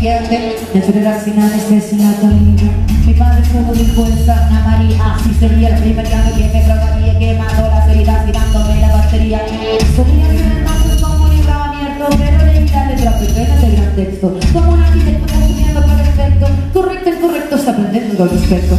siguiente de primeras finales este de Sinatolina Mi madre como dijo en Santa María Así sería el primer cambio que me trataría quemando las heridas tirándome la batería. Solía ser el más como un libro abierto Pero leída desde la primera del gran texto. Como un arquitecto consumiendo perfecto Correcto, el incorrecto, está aprendiendo al respecto.